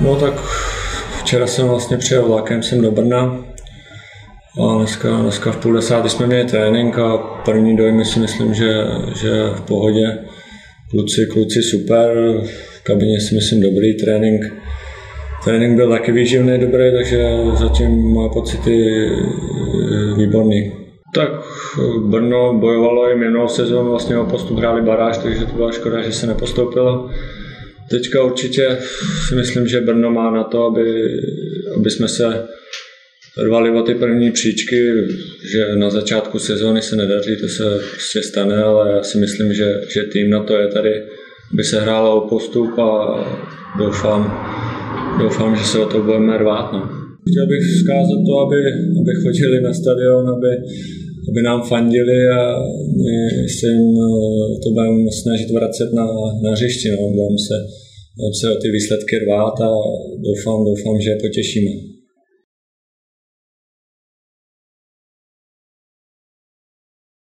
No tak včera jsem vlastně přijel vlakem sem do Brna a dneska, dneska v půl desátý jsme měli trénink a první dojmy si myslím, že, že v pohodě. Kluci, kluci super, v kabině si myslím dobrý trénink. Trénink byl taky výživný, dobrý, takže zatím moje pocity eh, výborný. Tak Brno bojovalo i minulou sezónu, vlastně o postup hráli baráž, takže to byla škoda, že se nepostoupilo. Teďka určitě si myslím, že Brno má na to, aby, aby jsme se rvali o ty první příčky, že na začátku sezóny se nedaří, to se prostě stane, ale já si myslím, že, že tým na to je tady, aby se hrálo o postup a doufám, doufám, že se o to budeme rvát. No. Chtěl bych vzkázat to, aby, aby chodili na stadion, aby, aby nám fandili a my se jim to budeme snažit vracet na, na hřišti. No. Budeme se, budeme se o ty výsledky rvát a doufám, doufám, že je potěšíme.